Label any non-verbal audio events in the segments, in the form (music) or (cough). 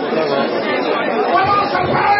Commence à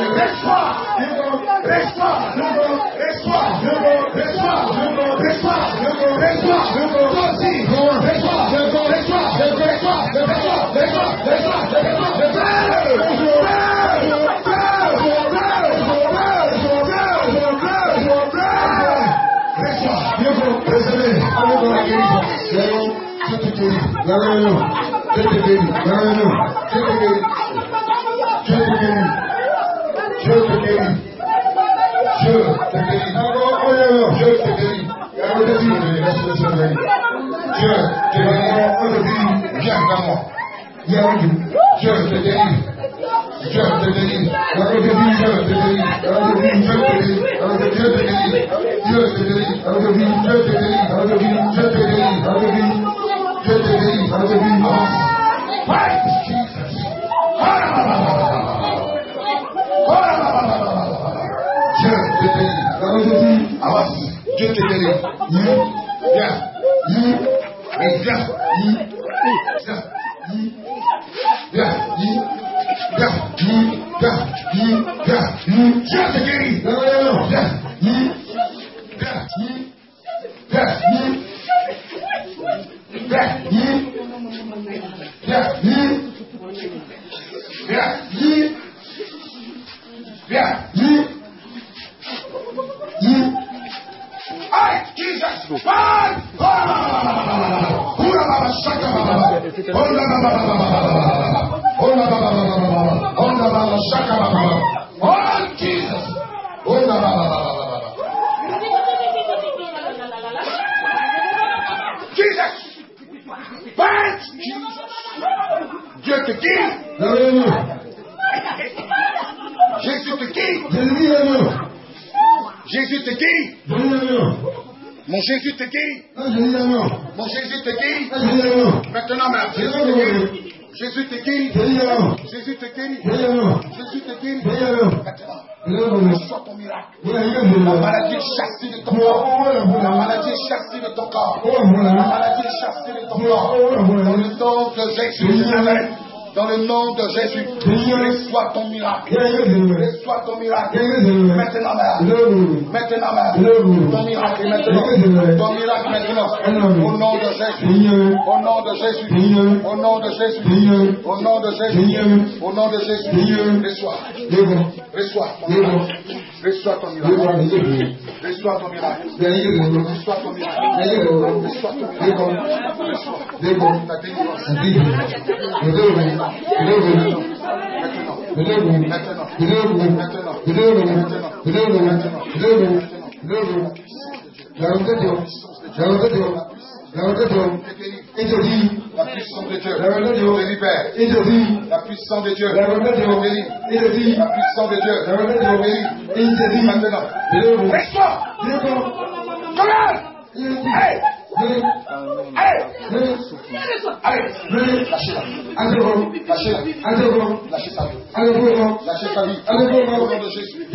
reçois, reçois, reçois, reçois, reçois, reçois, toi aussi, reçois, reçois, reçois, reçois, reçois, reçois, reçois, Non, non, non. Take the baby. Non, non, non. Take the baby. Take the baby. ṣé o ti kéyì ṣé o ti kéyì àwọn ọyọ yọ ṣé o ti kéyì ẹrú tó ti yìí rẹ ṣe ṣe rẹ ṣé o ti kéyì ó ti bí ìṣe àgbàmọ yẹ o jù ṣé o ti kéyì ṣé o ti kéyì ẹrú tó bí ṣé o ti kéyì ẹrú tó bí ṣé o ti kéyì ẹrú tó bí ṣé o ti kéyì ṣé o ti kéyì ẹrú tó bí ṣé o ti kéyì ẹrú tó bí ṣé o ti kéyì ẹrú tó bí ṣé o ti kéyì ẹrú tó bí ṣé o ti kéyì ẹrú tó bí ṣé o ti kéyì. Dieu te délivre. Viens. Viens. Viens. Viens. Viens. Viens. Viens. Te guérit. Non, non, non. Viens. Viens. Viens. Viens. Viens. Viens. Viens. Viens. Jésus te guérit. Mon Jésus te guérit. Maintenant même. Jésus te guérit. Jésus te guérit. Jésus te guérit. Jésus te guérit. Maintenant, reçois ton miracle. La maladie est chassée de ton corps. La maladie est chassée de ton corps. La maladie est chassée de ton corps. Dans le nom de Jésus de Nazareth. Dans le nom de Jésus, reçois ton miracle. Reçois ton miracle. Maintenant, même. Maintenant. Ton miracle maintenant. Ton miracle maintenant. Au nom de Jésus. Au nom de Jésus. Au nom de Jésus. Au nom de Jésus. Au nom de Jésus. Reçois. Reçois ton miracle. Reçois ton miracle. Reçois ton miracle. Reçois ton miracle. Reçois ton miracle. Reçois ta délivrance. La puissance de Dieu. te libère. La puissance de Dieu. Te. La puissance de Dieu. Te délivre. Maintenant. Hey. Allez Allez Lâchez sa vie. Lâchez sa vie. Dans le nom de Jésus.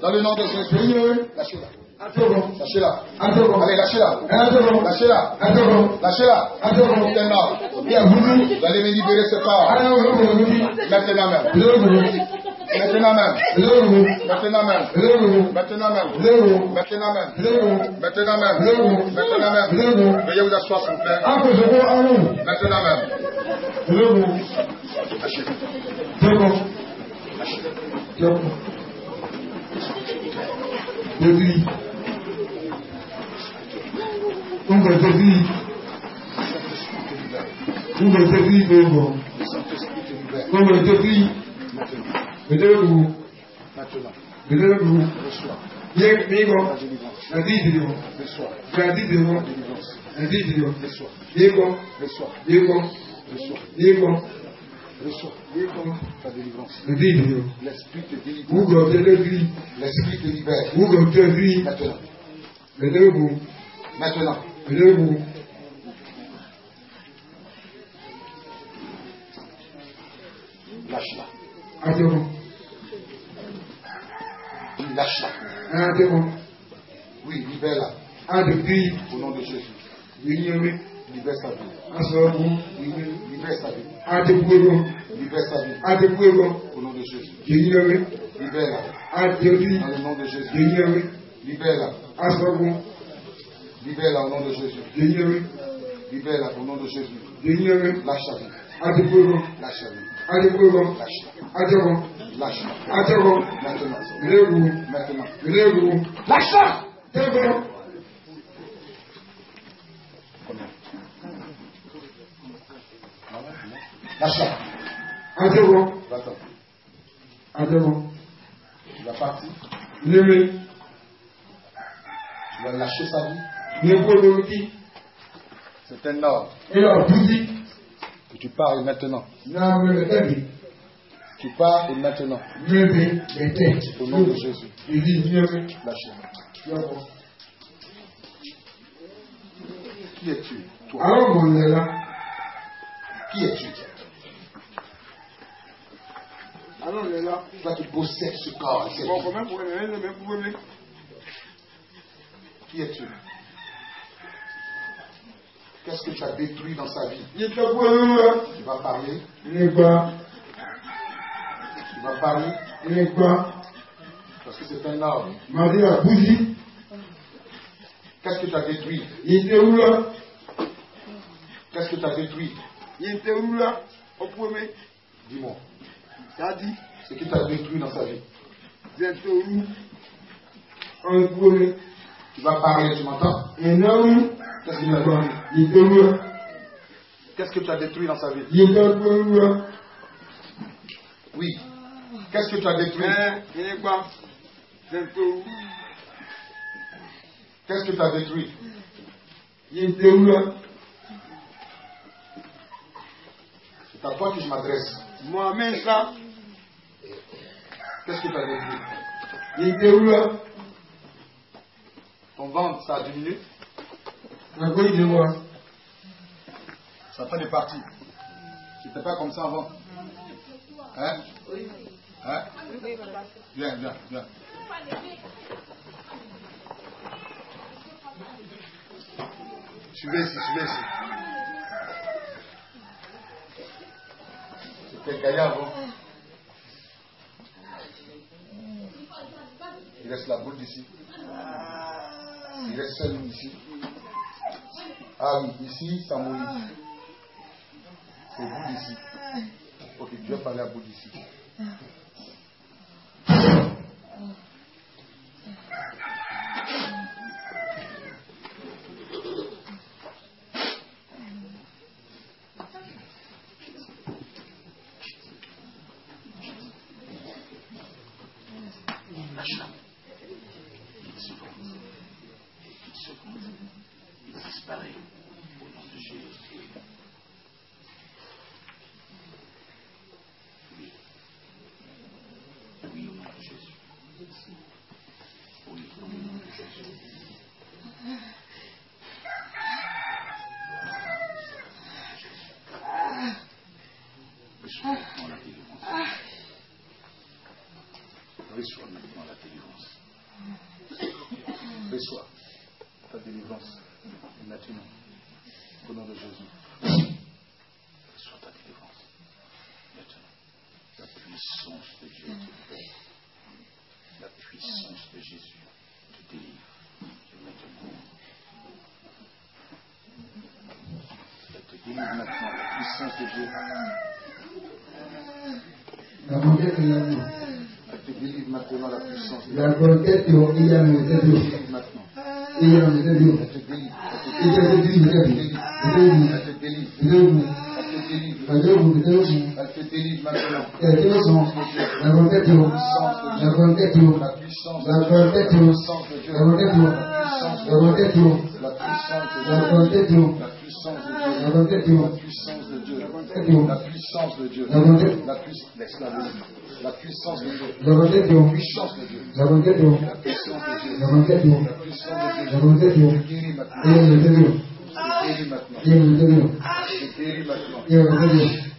Dans le nom de Jésus. Lâchez-la Lâchez-la. Allez, lâchez-la. Lâchez-la. Lâchez-la. Maintenant. Vous allez me libérer ce corps. Maintenant même. Maintenant même. Maintenant même. Maintenant même. Maintenant même. Maintenant même. Maintenant même. Veuillez vous asseoir, s'il vous plaît. Maintenant même. Depuis, on va ungazazii ungazazii bien bingo nadii bingo reçois ta délivrance. L'esprit te délivre. L'esprit te libère. Maintenant. Maintenant. Ẹ̀dẹ́gbò. Lâche-la. Àjẹmọ́. Dis, Lâche-la. Àjẹmọ́. Oui, libère-la. Àdèbí. Au nom de Jésus. Ìyẹnwé. Libère sa vie. Asọ̀rọ̀. Libère sa vie. Àdèbúgbò. Libère sa vie. Àdèbúgbò. Au nom de Jésus. Ìyẹnwé. Libère-la. Àdèbí. Dans le nom de Jésus. Ìyẹnwé. Libère-la. Asọ̀rọ̀. Libère-la au nom de Jésus. Libère-la au nom de Jésus. Lâche-la. Lâche-la. Àjẹmọ́. Maintenant. Maintenant. Lâche-la. Lâche-la. Vas partir. Ìlẹ́gbò. Tu vas lâcher sa vie. Ìlẹ́gbò lórí. C'est un ordre. Et tu pars et maintenant. Náà mẹ́rẹ̀ tẹ́bi. Tu pars et maintenant. Mẹ́rẹ̀ bẹ̀tẹ̀. Au nom de Jésus. Ìdí ìyẹ́wé. Lâche-la. Yọ̀bọ̀. Qui es-tu Toi? Àwọn ọmọ ìlera. Qui es-tu Àwọn ìlera. Toi qui possèdes ce corps. et cette Bon, vie. comment pour les mêmes mêmes pour les Qui es-tu Qu'est-ce que tu as détruit dans sa vie. Tu vas parler. Tu vas parler. Parce que c'est un ordre. Màdí àbújí. Qu'est-ce que tu as détruit Yé tó wúlọ. Qu'est-ce que tu as détruit Yé tó wúlọ. Ọ̀pọ̀ mi. Dis-moi. Dádì. Ce que tu as détruit dans sa vie. Tó wú. Ọ̀pọ̀ mi. Tu vas parler, tu m'entends Ìnáwó. Qu'est-ce que tu as détruit. Qu'est-ce que tu as détruit dans sa vie? Oui. Qu'est-ce que tu as détruit? Wú. Qu'est-ce que tu as détruit? C'est à toi que je m'adresse. Mohamed Sa. Qu'est-ce que tu as détruit? Ton ventre, ça a diminué Àgbẹ̀ ìdíwọ̀. Ça fait des parties. C'était pas comme ça avant. Hein? Hein? Viens, viens, viens. Suivez ici, suivez ici. C'était gaillard avant. Il reste la boule d'ici. Il reste seul ici. Ah oui, ici, ça mouille. C'est bout d'ici. Ok, tu vas parler à bout d'ici. puissance de Dieu. Je te délivre maintenant la puissance de Dieu. Maintenant. Je te délivre. Je te délivre. Je te délivre. Elle te délivre maintenant. La puissance de Dieu. La volonté de La de La puissance La volonté de La volonté de La volonté de La puissance de La volonté de La puissance de La volonté de La la puissance de Dieu. La, puissance de Dieu. La puissance de Dieu. La puissance de Dieu. La puissance de Dieu.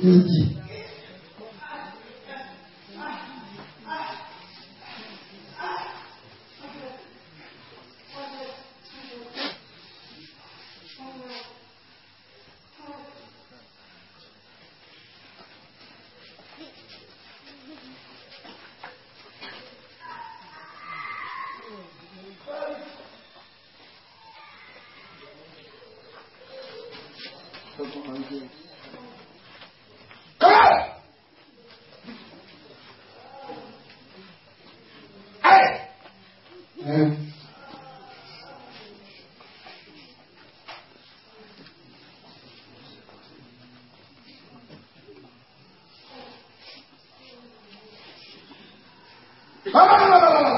一级来来来来来来。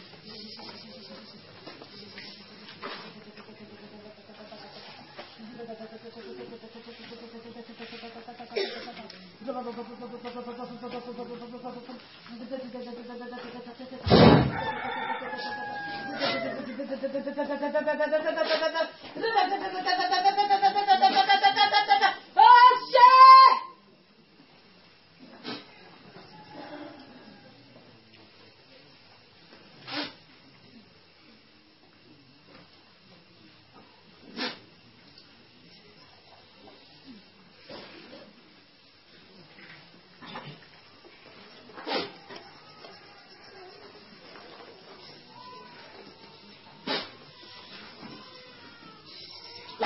¡Gracias! (laughs)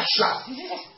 Lâche-la. (laughs)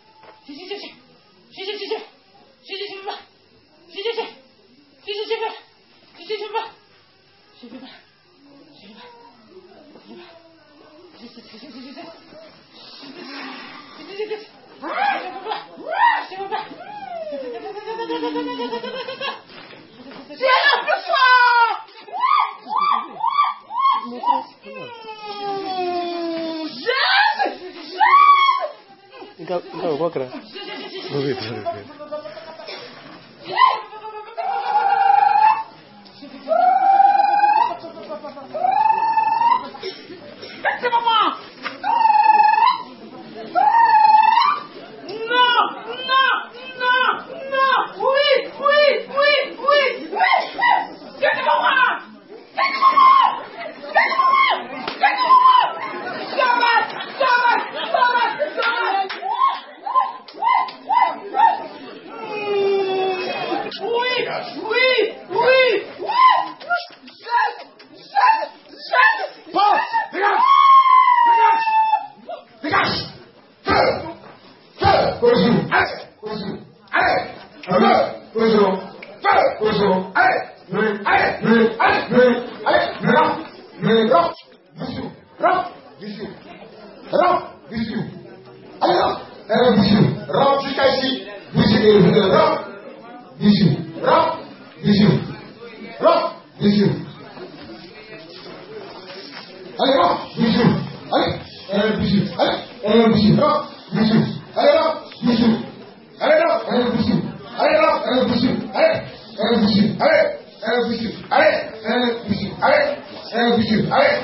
Eh, bisu. Allez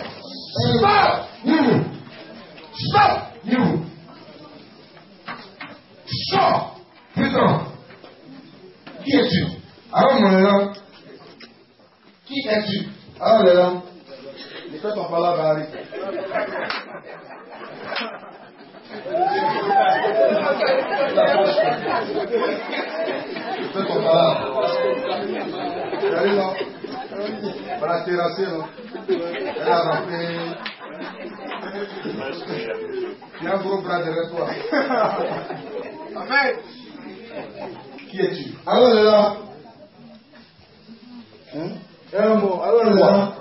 Stop Nimu. Stop. Sors Putain. Qui es-tu? Alors, mon là. Qui es-tu? Alors, là. Ne fais pas parler à. Fais ton parole. Allez, là. Voilà, terrasser, là. Elle a rempli. Il y a un gros bras derrière toi. Amen. Qui es-tu Alors, là. Hein Un mot. Alors, là.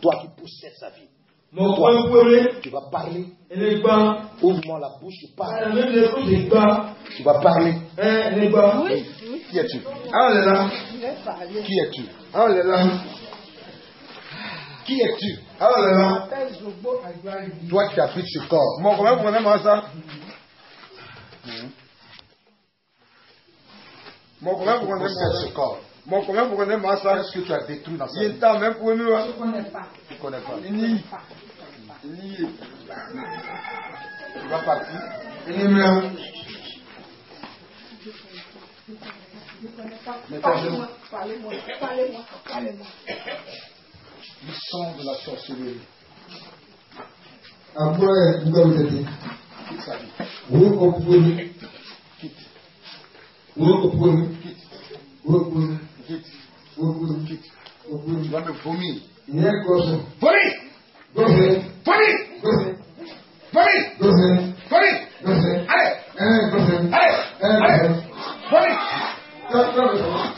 Toi qui possèdes sa vie, Mon premier, tu vas parler. il est bas. Ouvre-moi la bouche, tu parles. Bas. Tu vas parler. Hein, bas. Qui es-tu? Alors, là. Qui es-tu? Alors, là. Qui es-tu? Alors, là. Toi qui habites ce corps. Mon comment vous prenez ça? Mon comment vous Tu prenez possèdes ce ça corps. Mon comment vous prenez ça? Qu'est-ce que tu as détruit dans Il est temps même pour nous. hein? Tu connais pas. Il nie. Il nie. Tu vas partir. Il nie bien. Mais ton Ils sont de la sorcellerie. Quitte sa vie. Quitte. Quitte. Quitte. Quitte. Tu vas me vomir. Kọ̀ sùn. Folie Gọ́fẹ̀. Folie Gọ́fẹ̀. Folie Gọ́fẹ̀. Folie Gọ́fẹ̀. Allez Ẹ̀ gọ́fẹ̀. Allez Ẹ̀ Allez gọ́fẹ̀.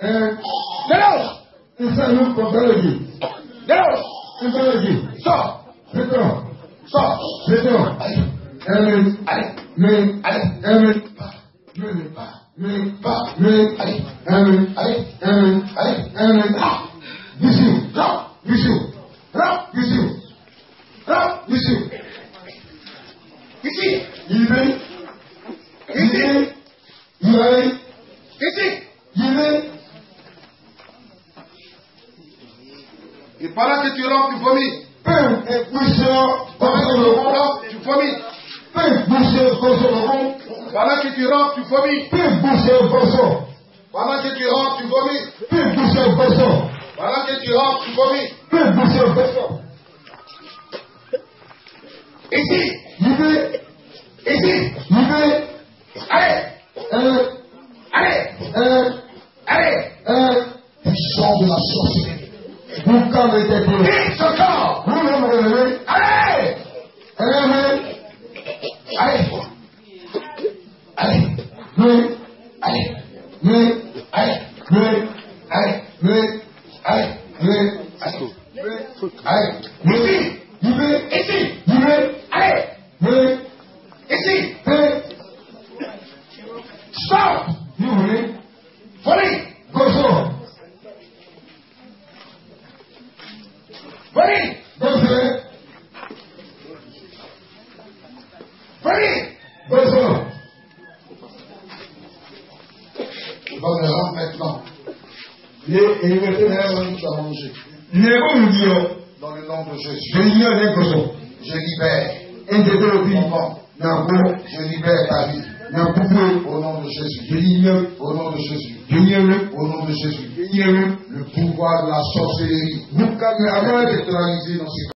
Get out! Instead look for biology. Get out! In biology. Stop! Sit down. Stop! Sit down. Amen. Amen. Amen. Amen. Amen. Amen. Amen. Visu. Drop. Visu. Drop. Visu. Drop. Visu. Isi. Yime. Isi. Yime. Isi. Yime. Et pendant que tu rampes, tu vomis. Pendant que tu vomis. Pendant que tu rampes, tu vomis. Pendant que tu rampes, tu vomis. Pendant que tu rampes, tu vomis. Ici. Ici. Allez. Allez. Allez. Allez. Puissant de la sorcellerie. who come with the truth.